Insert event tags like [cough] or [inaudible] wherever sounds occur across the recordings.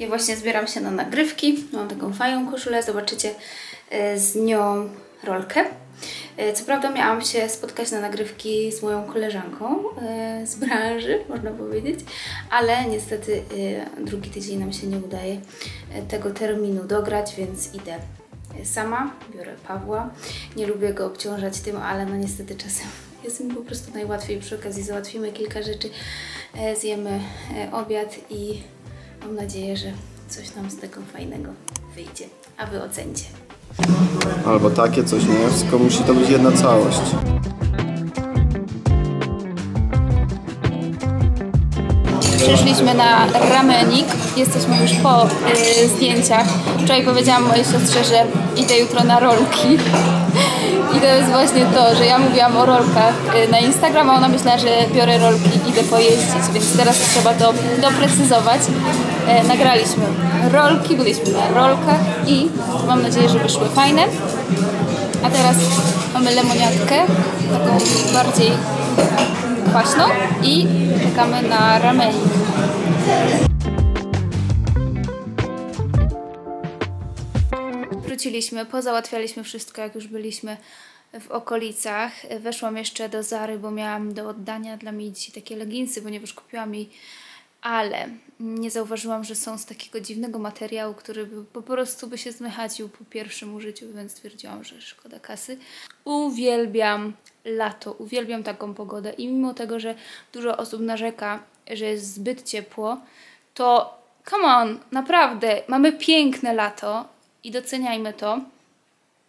Ja właśnie zbieram się na nagrywki. Mam taką fajną koszulę, zobaczycie e, z nią rolkę. E, Co prawda miałam się spotkać na nagrywki z moją koleżanką e, z branży, [laughs] można powiedzieć, ale niestety drugi tydzień nam się nie udaje tego terminu dograć, więc idę sama, biorę Pawła. Nie lubię go obciążać tym, ale no niestety czasem [laughs] jest mi po prostu najłatwiej. Przy okazji załatwimy kilka rzeczy, zjemy obiad i mam nadzieję, że coś nam z tego fajnego wyjdzie. A Wy ocencie. Albo takie coś, nie? Wszystko musi to być jedna całość. Przyszliśmy na ramenik. Jesteśmy już po y, zdjęciach. Wczoraj powiedziałam mojej siostrze, że idę jutro na rolki. I to jest właśnie to, że ja mówiłam o rolkach y, na Instagram, a ona myślała, że biorę rolki i idę pojeździć, więc teraz trzeba to doprecyzować. E, nagraliśmy rolki, byliśmy na rolkach i mam nadzieję, że wyszły fajne. A teraz mamy lemoniatkę, taką bardziej kwaśną i czekamy na ramenik. Wróciliśmy, pozałatwialiśmy wszystko, jak już byliśmy w okolicach. Weszłam jeszcze do Zary, bo miałam do oddania dla mnie dzisiaj takie leginsy, ponieważ kupiłam jej, ale nie zauważyłam, że są z takiego dziwnego materiału, który by, po prostu by się zmychacił po pierwszym użyciu, więc stwierdziłam, że szkoda kasy. Uwielbiam lato, uwielbiam taką pogodę i mimo tego, że dużo osób narzeka, że jest zbyt ciepło, to come on, naprawdę, mamy piękne lato i doceniajmy to.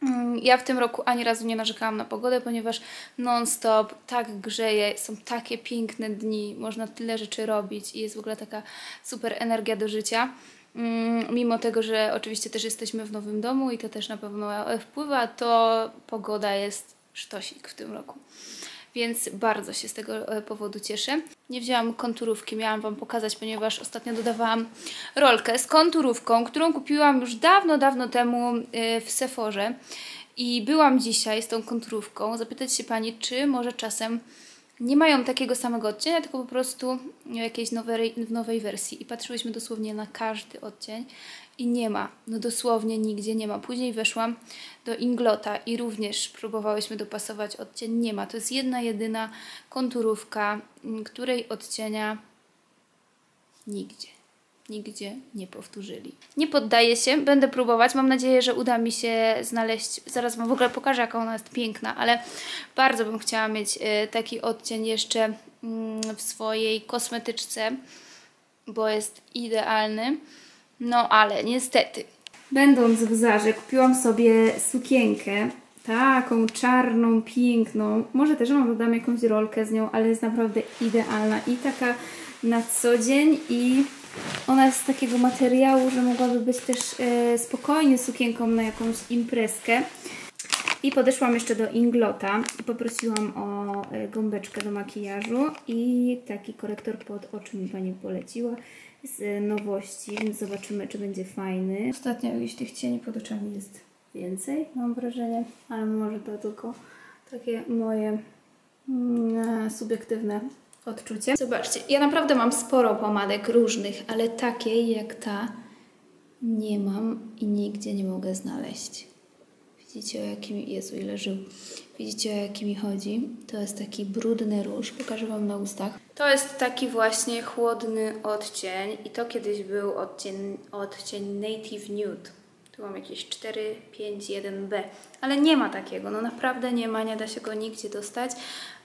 Mm, Ja w tym roku ani razu nie narzekałam na pogodę, ponieważ non-stop tak grzeje, są takie piękne dni, można tyle rzeczy robić i jest w ogóle taka super energia do życia. Mm, Mimo tego, że oczywiście też jesteśmy w nowym domu i to też na pewno wpływa, to pogoda jest sztosik w tym roku. Więc bardzo się z tego e, powodu cieszę. Nie wzięłam konturówki, miałam Wam pokazać, ponieważ ostatnio dodawałam rolkę z konturówką, którą kupiłam już dawno, dawno temu e, w Sephorze. I byłam dzisiaj z tą konturówką zapytać się Pani, czy może czasem nie mają takiego samego odcienia, tylko po prostu jakiejś nowej, w nowej wersji. I patrzyłyśmy dosłownie na każdy odcień i nie ma, no dosłownie nigdzie nie ma. Później weszłam do Inglota i również próbowałyśmy dopasować odcień. Nie ma, to jest jedna, jedyna konturówka, m, której odcienia nigdzie. Nigdzie nie powtórzyli. Nie poddaję się, będę próbować. Mam nadzieję, że uda mi się znaleźć. Zaraz Wam w ogóle pokażę, jaka ona jest piękna, ale bardzo bym chciała mieć e, taki odcień jeszcze mm, w swojej kosmetyczce, bo jest idealny. No ale niestety. Będąc w Zarze, kupiłam sobie sukienkę. Taką czarną, piękną. Może też Wam dodam jakąś rolkę z nią, ale jest naprawdę idealna i taka na co dzień i ona jest z takiego materiału, że mogłaby być też e, spokojnie sukienką na jakąś imprezkę. I podeszłam jeszcze do Inglota i poprosiłam o e, gąbeczkę do makijażu i taki korektor pod oczy mi Pani poleciła z e, nowości, więc zobaczymy, czy będzie fajny. Ostatnio jakichś tych cieni pod oczami jest więcej, mam wrażenie, ale może to tylko takie moje mm, subiektywne odczucie. Zobaczcie, ja naprawdę mam sporo pomadek różnych, ale takiej jak ta nie mam i nigdzie nie mogę znaleźć. Widzicie o jakim, Jezu ile żył. Widzicie o jaki mi chodzi? To jest taki brudny róż, pokażę Wam na ustach. To jest taki właśnie chłodny odcień i to kiedyś był odcień, odcień Native Nude. Tu mam jakieś 4, 5, 1B, ale nie ma takiego, no naprawdę nie ma, nie da się go nigdzie dostać.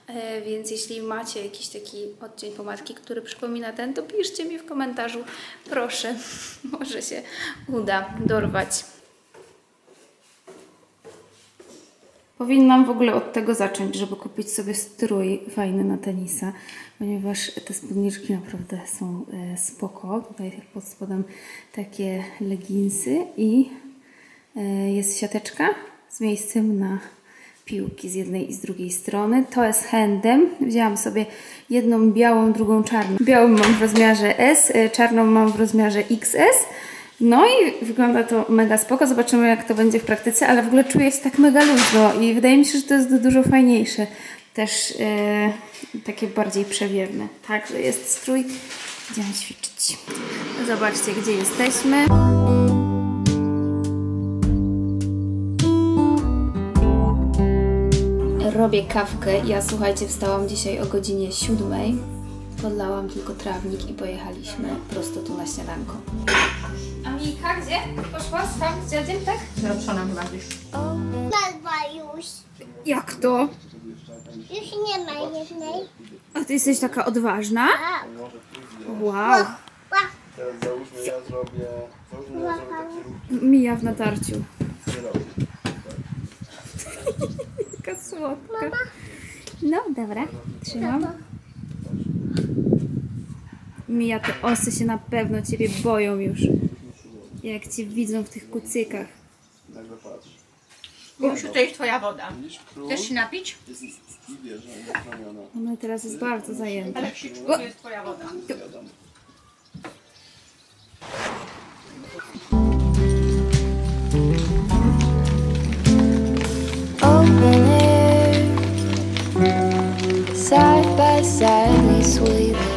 E, Więc jeśli macie jakiś taki odcień pomadki, który przypomina ten, to piszcie mi w komentarzu. Proszę, [laughs] może się uda dorwać. Powinnam w ogóle od tego zacząć, żeby kupić sobie strój fajny na tenisa, ponieważ te spódniczki naprawdę są e, spoko. Tutaj pod spodem takie leginsy i e, jest siateczka z miejscem na piłki z jednej i z drugiej strony. To jest handem. Wzięłam sobie jedną białą, drugą czarną. Białą mam w rozmiarze S, e, czarną mam w rozmiarze XS. No i wygląda to mega spoko. Zobaczymy jak to będzie w praktyce, ale w ogóle czuję się tak mega luźno i wydaje mi się, że to jest dużo fajniejsze. Też e, takie bardziej przewiewne. Także jest strój Idziemy ćwiczyć. Zobaczcie, gdzie jesteśmy. Robię kawkę. Ja słuchajcie, wstałam dzisiaj o godzinie siódmej. Podlałam tylko trawnik i pojechaliśmy prosto tu na śniadanko. A Mika gdzie? Poszła z tam z dziadziem, tak? Zalepszona chyba gdzieś. Nazwa już. Jak to? Już nie ma jednej. A ty jesteś taka odważna? A, Wow. Teraz załóżmy ja zrobię... Załóżmy ja zrobię taki ruch Mija w natarciu. Taka słodka. No, dobra. Trzymam. Mija, te osy się na pewno ciebie boją już. Jak cię widzą w tych kucykach. Musiu, to jest twoja woda. Chcesz się napić? Ona teraz jest bardzo zajęta. Ale to jest twoja woda. Open. Side by side, we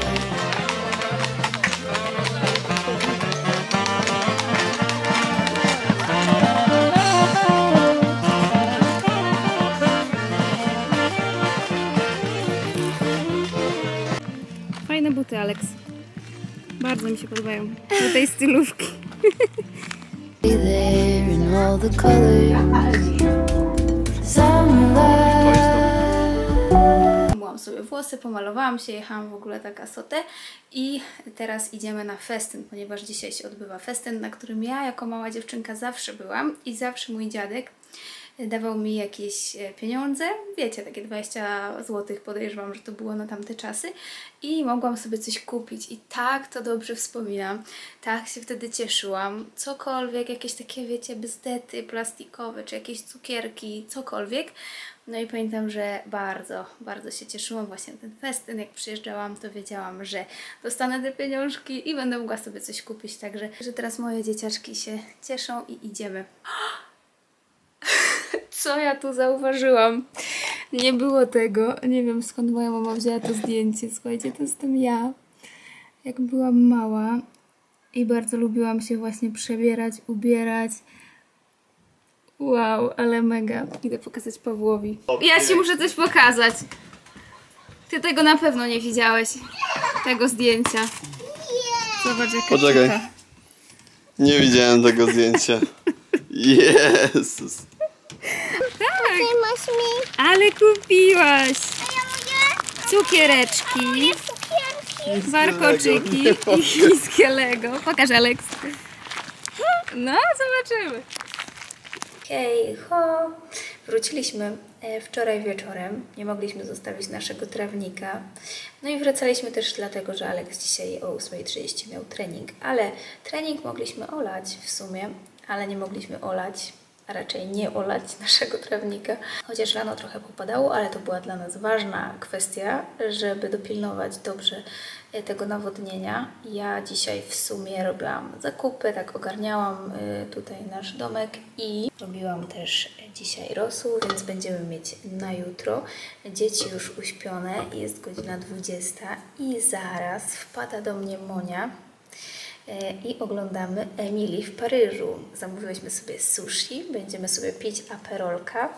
Bardzo mi się podobają. Do tej stylówki. there in all the colors. Sunlight. Myłam sobie włosy, pomalowałam się, jechałam w ogóle taka sotę i teraz idziemy na festyn, ponieważ dzisiaj się odbywa festyn, na którym ja jako mała dziewczynka zawsze byłam i zawsze mój dziadek dawał mi jakieś e, pieniądze, wiecie, takie 20 zł podejrzewam, że to było na tamte czasy i mogłam sobie coś kupić i tak to dobrze wspominam, tak się wtedy cieszyłam, cokolwiek, jakieś takie, wiecie, bzdety plastikowe, czy jakieś cukierki, cokolwiek, no i pamiętam, że bardzo, bardzo się cieszyłam właśnie ten festyn. Jak przyjeżdżałam, to wiedziałam, że dostanę te pieniążki i będę mogła sobie coś kupić. Także, że teraz moje dzieciaczki się cieszą i idziemy. Co ja tu zauważyłam? Nie było tego. Nie wiem skąd moja mama wzięła to zdjęcie. Słuchajcie, to jestem ja. Jak byłam mała i bardzo lubiłam się właśnie przebierać, ubierać. Wow, ale mega. Idę pokazać Pawłowi. Ja ci muszę coś pokazać. Ty tego na pewno nie widziałeś. Tego zdjęcia. Zobacz jaka Poczekaj. cicha. Nie widziałem tego zdjęcia. [laughs] Jezus. Mi. Ale kupiłaś! A ja mogę? Cukiereczki, Cukierki. warkoczyki i chińskie Lego. Pokaż Alex. No, zobaczymy. Hej, ho! Wróciliśmy e, wczoraj wieczorem. Nie mogliśmy zostawić naszego trawnika. No i wracaliśmy też dlatego, że Alex dzisiaj o 8.30 miał trening. Ale trening mogliśmy olać w sumie, ale nie mogliśmy olać raczej nie olać [laughs] naszego trawnika. Chociaż rano trochę popadało, ale to była dla nas ważna kwestia, żeby dopilnować dobrze e, tego nawodnienia. Ja dzisiaj w sumie robiłam zakupy, tak ogarniałam y, tutaj nasz domek i robiłam też dzisiaj rosół, więc będziemy mieć na jutro. Dzieci już uśpione, jest godzina 20 i zaraz wpada do mnie Monia, E, i oglądamy Emily w Paryżu. Zamówiłyśmy sobie sushi, będziemy sobie pić aperolka,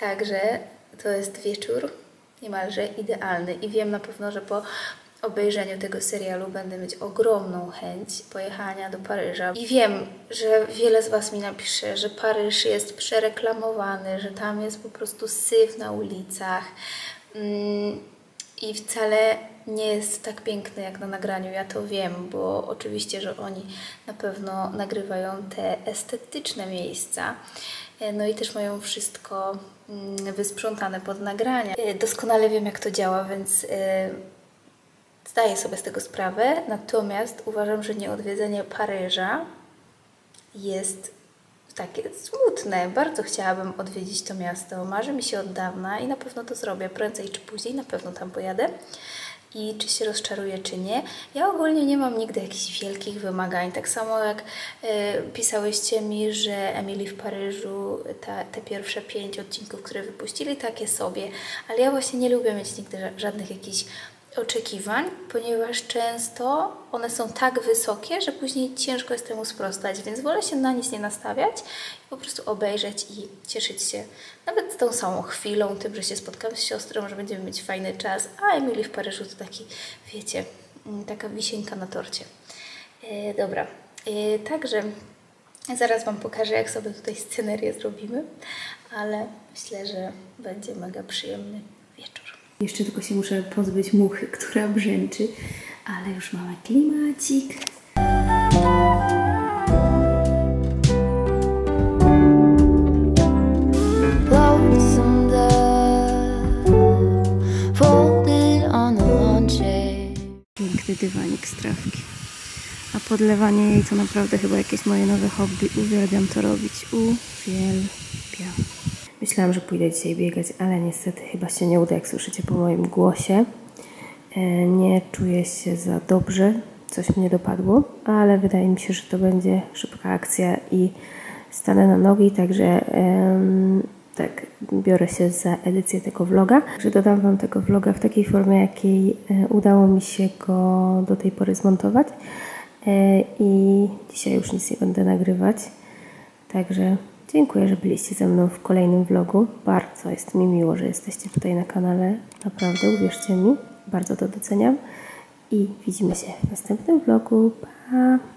także to jest wieczór niemalże idealny i wiem na pewno, że po obejrzeniu tego serialu będę mieć ogromną chęć pojechania do Paryża. I wiem, że wiele z Was mi napisze, że Paryż jest przereklamowany, że tam jest po prostu syf na ulicach. Mm, i wcale nie jest tak piękny jak na nagraniu, ja to wiem, bo oczywiście, że oni na pewno nagrywają te estetyczne miejsca. E, No i też mają wszystko mm, wysprzątane pod nagrania. E, Doskonale wiem, jak to działa, więc e, zdaję sobie z tego sprawę. Natomiast uważam, że nieodwiedzenie Paryża jest takie smutne. Bardzo chciałabym odwiedzić to miasto. Marzy mi się od dawna i na pewno to zrobię. Prędzej czy później na pewno tam pojadę. I czy się rozczaruję, czy nie. Ja ogólnie nie mam nigdy jakichś wielkich wymagań. Tak samo jak e, pisałyście mi, że Emily w Paryżu, ta, te pierwsze pięć odcinków, które wypuścili, takie sobie. Ale ja właśnie nie lubię mieć nigdy ża- żadnych jakichś oczekiwań, ponieważ często one są tak wysokie, że później ciężko jest temu sprostać, więc wolę się na nic nie nastawiać i po prostu obejrzeć i cieszyć się nawet tą samą chwilą, tym, że się spotkam z siostrą, że będziemy mieć fajny czas, a Emily w Paryżu to taki, wiecie, mm, taka wisienka na torcie. E, dobra, e, także zaraz Wam pokażę, jak sobie tutaj scenerię zrobimy, ale myślę, że będzie mega przyjemny. Jeszcze tylko się muszę pozbyć muchy, [laughs] która brzęczy, ale już mamy klimacik. Piękny dywanik z trawki. A podlewanie jej to naprawdę chyba jakieś moje nowe hobby. Uwielbiam to robić. Uwielbiam. Myślałam, że pójdę dzisiaj biegać, ale niestety chyba się nie uda, jak słyszycie po moim głosie. E, Nie czuję się za dobrze. Coś mnie dopadło, ale wydaje mi się, że to będzie szybka akcja i stanę na nogi, także tak, biorę się za edycję tego vloga. Że dodam Wam tego vloga w takiej formie, jakiej e, udało mi się go do tej pory zmontować. E, I dzisiaj już nic nie będę nagrywać. Także dziękuję, że byliście ze mną w kolejnym vlogu. Bardzo jest mi miło, że jesteście tutaj na kanale. Naprawdę, uwierzcie mi, bardzo to doceniam. I widzimy się w następnym vlogu. Pa!